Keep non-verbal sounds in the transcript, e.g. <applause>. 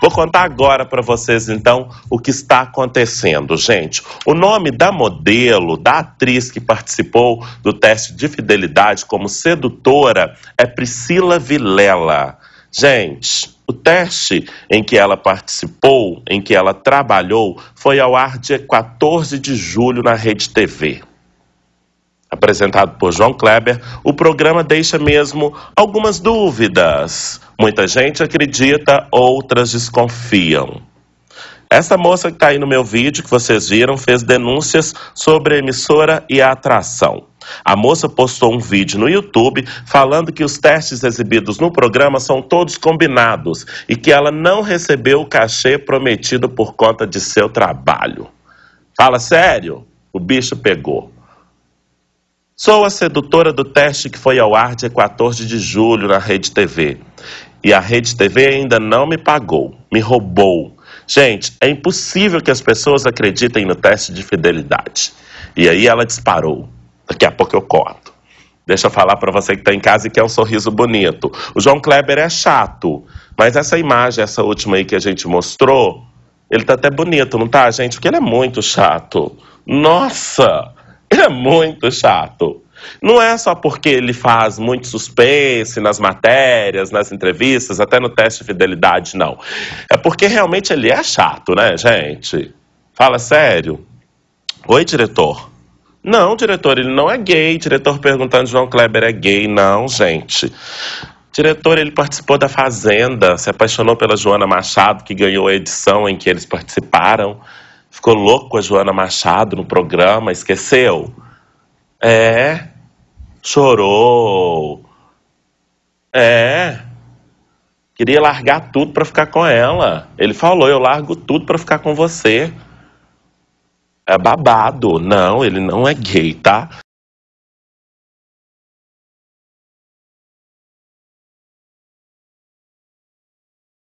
Vou contar agora para vocês então o que está acontecendo, gente. O nome da modelo, da atriz que participou do teste de fidelidade como sedutora é Priscila Vilela. Gente, o teste em que ela participou, em que ela trabalhou, foi ao ar dia 14 de julho na Rede TV. Apresentado por João Kleber, o programa deixa mesmo algumas dúvidas. Muita gente acredita, outras desconfiam. Essa moça que está aí no meu vídeo, que vocês viram, fez denúncias sobre a emissora e a atração. A moça postou um vídeo no YouTube falando que os testes exibidos no programa são todos combinados e que ela não recebeu o cachê prometido por conta de seu trabalho. Fala sério? O bicho pegou. Sou a sedutora do teste que foi ao ar dia 14 de julho na Rede TV. E a Rede TV ainda não me pagou, me roubou. Gente, é impossível que as pessoas acreditem no teste de fidelidade. E aí ela disparou. Daqui a pouco eu corto. Deixa eu falar para você que está em casa e que é um sorriso bonito. O João Kleber é chato, mas essa imagem, essa última aí que a gente mostrou, ele tá até bonito, não tá, gente? Porque ele é muito chato. Nossa! <laughs> É muito chato. Não é só porque ele faz muito suspense nas matérias, nas entrevistas, até no teste de fidelidade, não. É porque realmente ele é chato, né, gente? Fala sério. Oi, diretor. Não, diretor, ele não é gay. Diretor perguntando João Kleber é gay. Não, gente. Diretor, ele participou da Fazenda, se apaixonou pela Joana Machado, que ganhou a edição em que eles participaram. Ficou louco com a Joana Machado no programa, esqueceu? É. Chorou. É. Queria largar tudo para ficar com ela. Ele falou: "Eu largo tudo para ficar com você". É babado. Não, ele não é gay, tá?